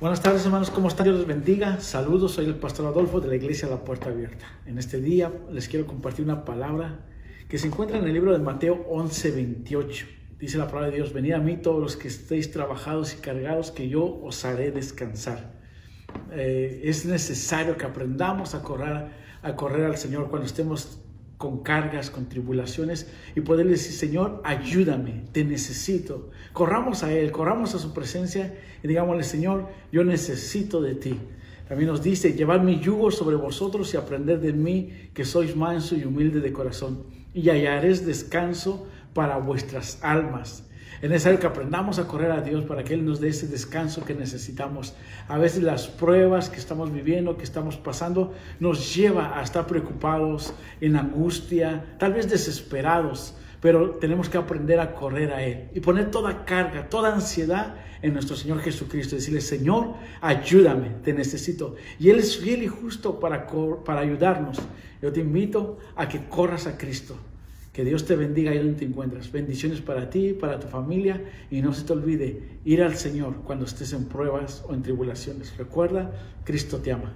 Buenas tardes hermanos, ¿cómo están? Dios les bendiga. Saludos, soy el pastor Adolfo de la iglesia La Puerta Abierta. En este día les quiero compartir una palabra que se encuentra en el libro de Mateo 11, 28. Dice la palabra de Dios, venid a mí todos los que estéis trabajados y cargados, que yo os haré descansar. Eh, es necesario que aprendamos a correr, a correr al Señor cuando estemos con cargas, con tribulaciones y poderle decir, Señor, ayúdame, te necesito. Corramos a Él, corramos a su presencia y digámosle, Señor, yo necesito de ti. También nos dice, llevad mi yugo sobre vosotros y aprender de mí, que sois manso y humilde de corazón, y hallaréis descanso para vuestras almas. Es necesario que aprendamos a correr a Dios para que Él nos dé ese descanso que necesitamos. A veces las pruebas que estamos viviendo, que estamos pasando, nos lleva a estar preocupados, en angustia, tal vez desesperados, pero tenemos que aprender a correr a Él y poner toda carga, toda ansiedad en nuestro Señor Jesucristo. Decirle, Señor, ayúdame, te necesito. Y Él es fiel y justo para, para ayudarnos. Yo te invito a que corras a Cristo que Dios te bendiga ahí donde te encuentras. Bendiciones para ti, para tu familia y no se te olvide ir al Señor cuando estés en pruebas o en tribulaciones. Recuerda, Cristo te ama.